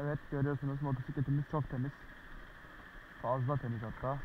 Evet görüyorsunuz motosikletimiz çok temiz. Fazla temiz hatta.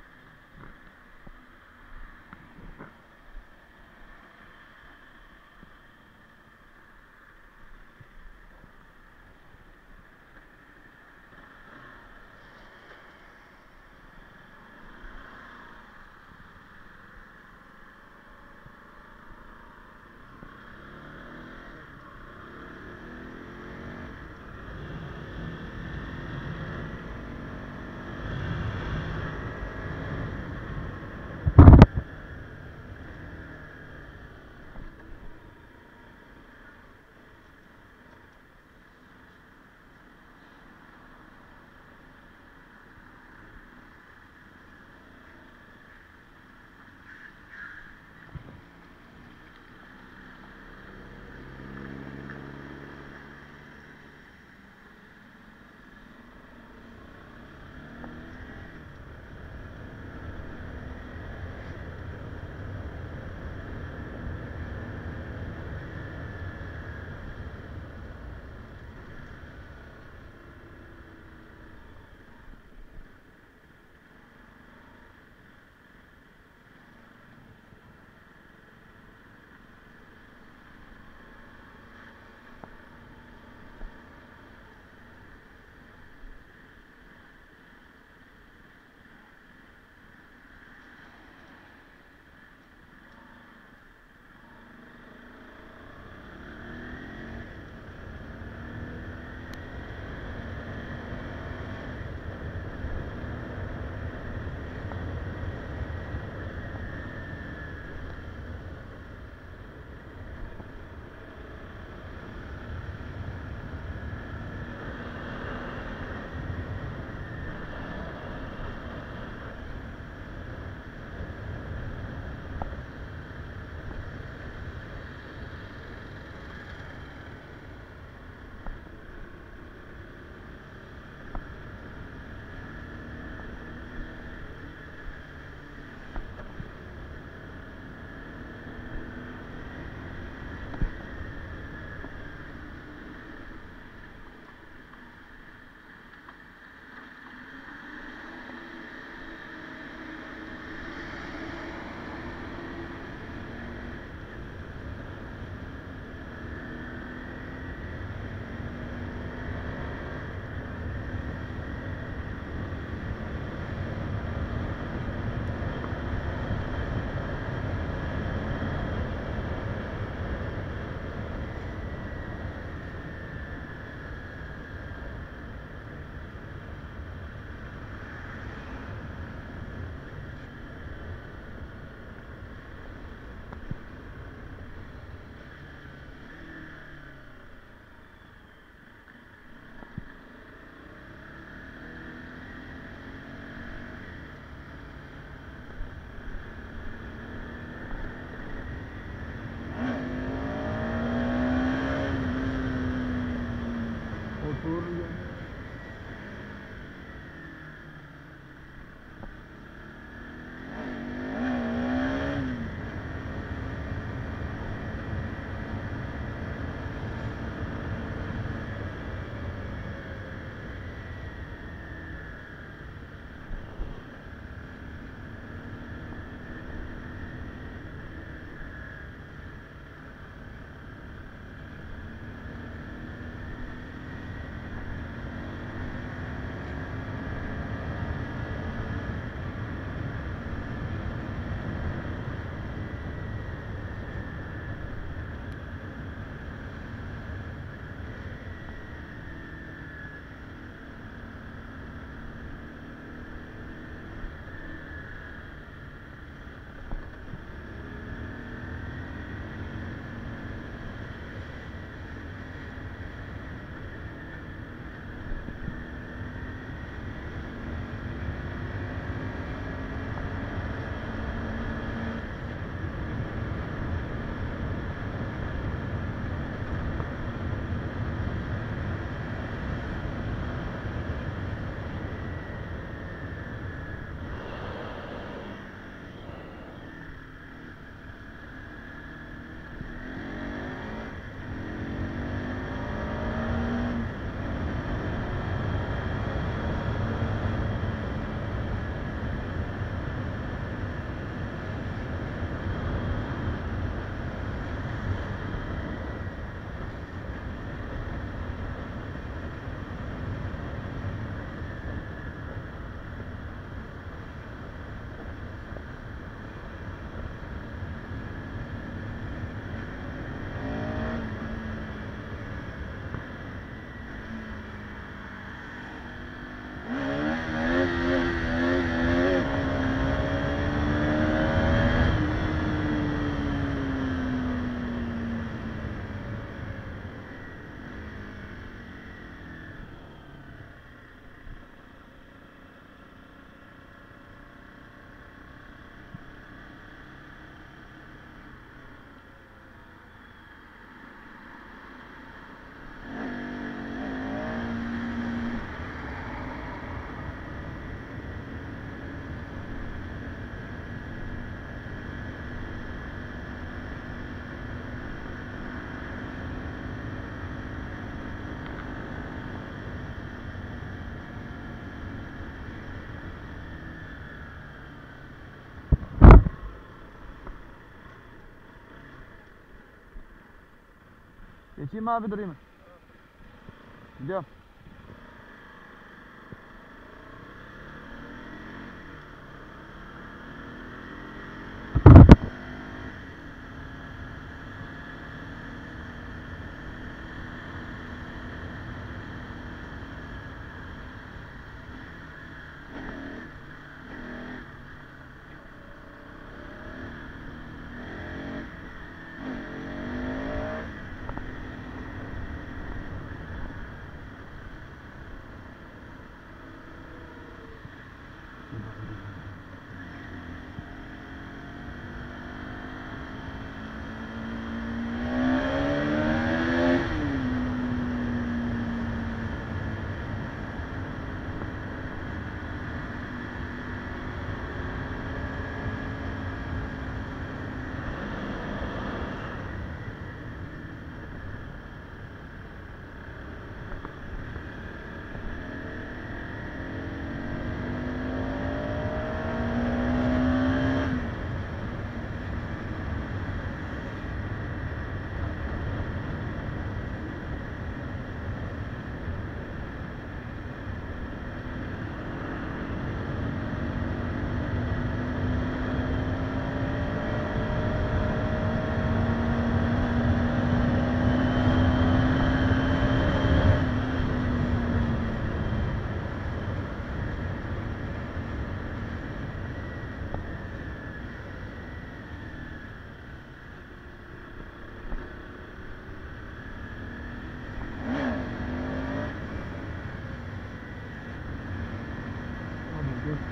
E qima abi durimin. Gidiyorum.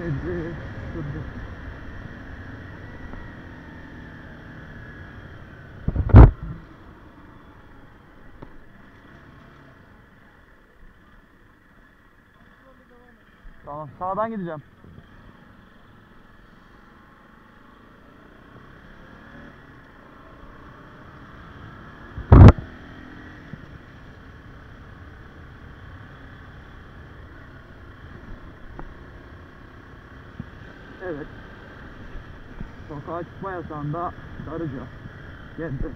Gösterdi. Durdu. Tamam sağdan gideceğim. Evet. Sokağa çıkma yasağında Darıca. Geldi.